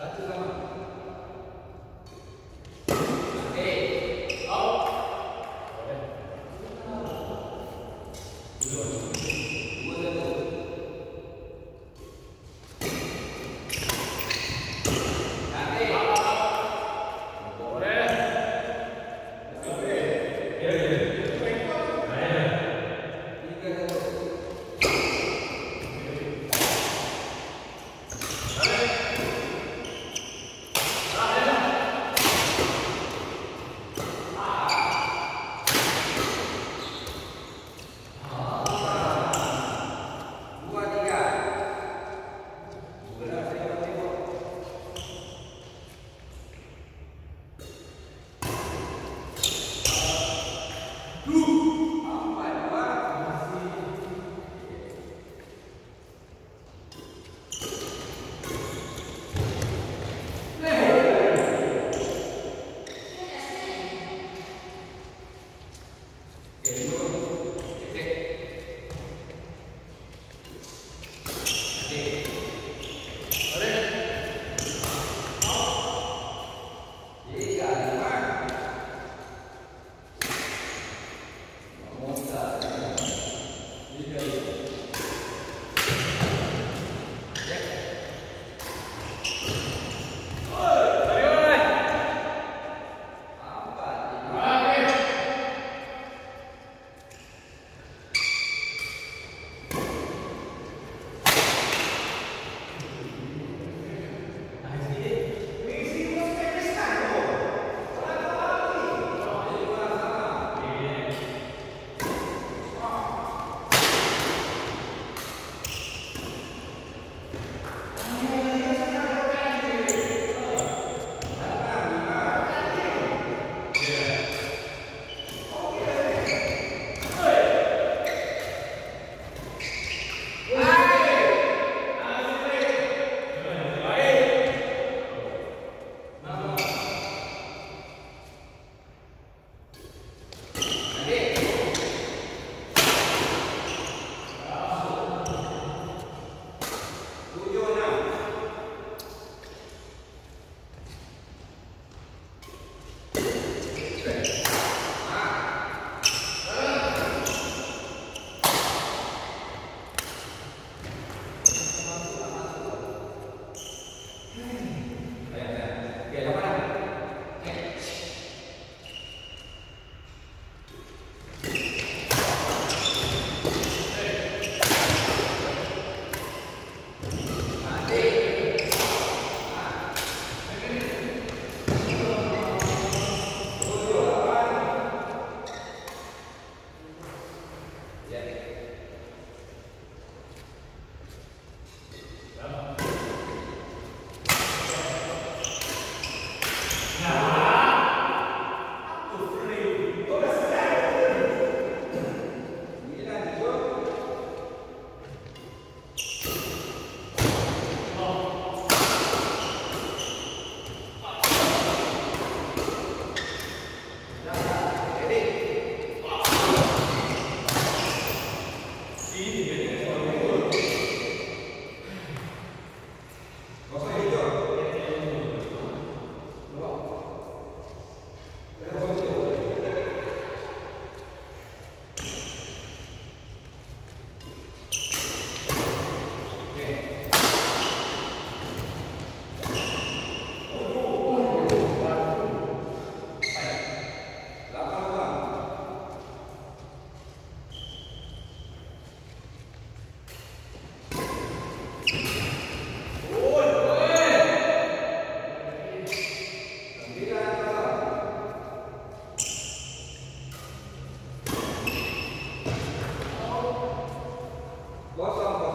Oke, What's on the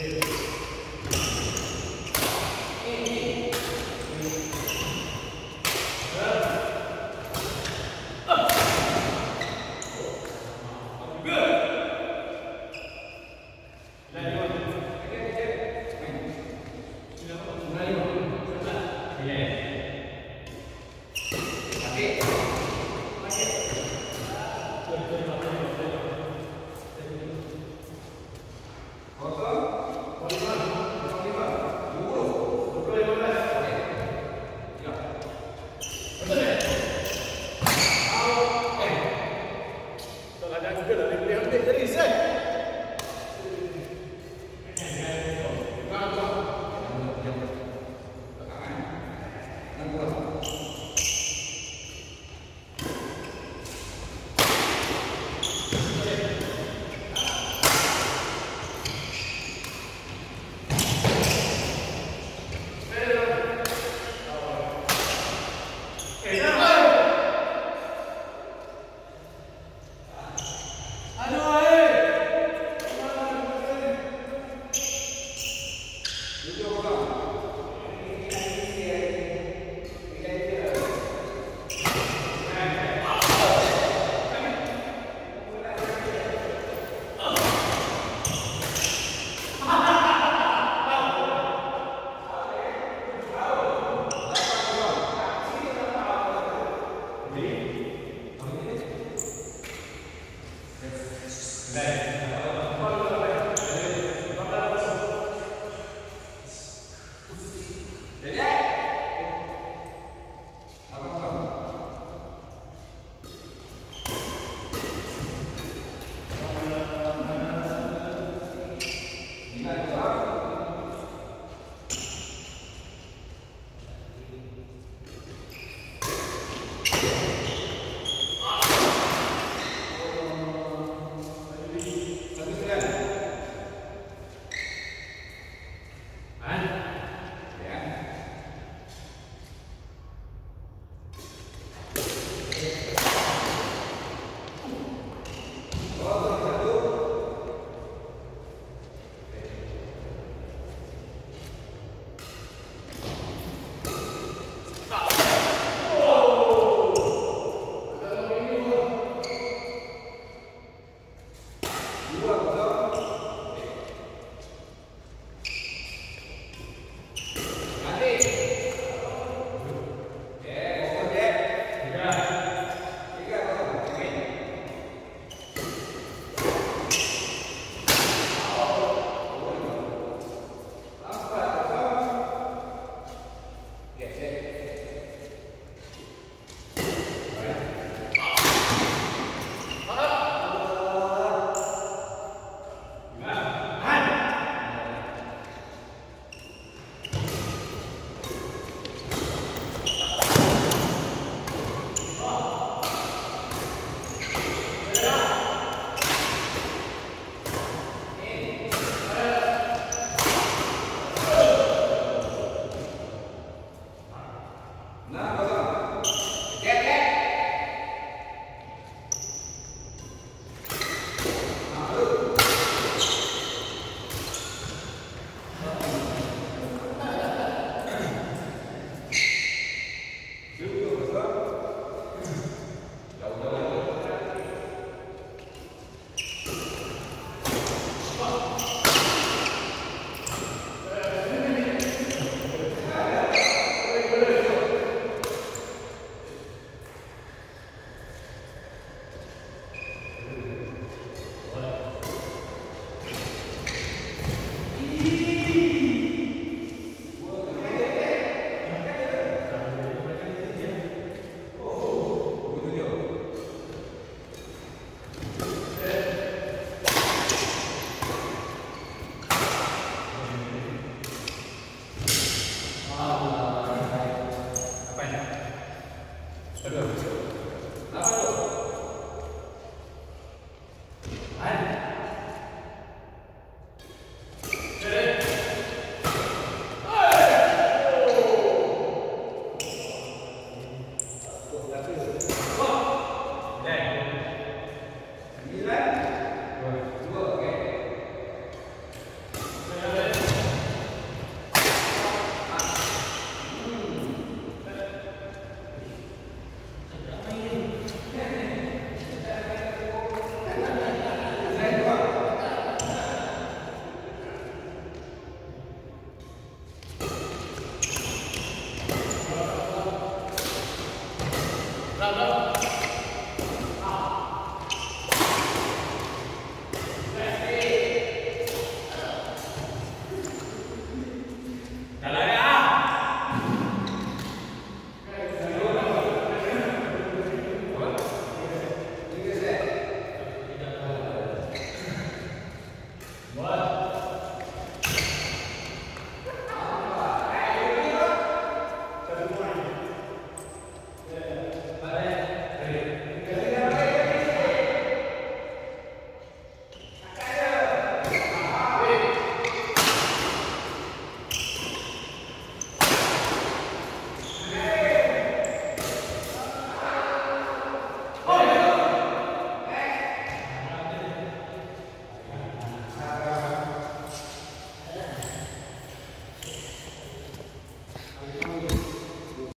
Bene. café. Round up.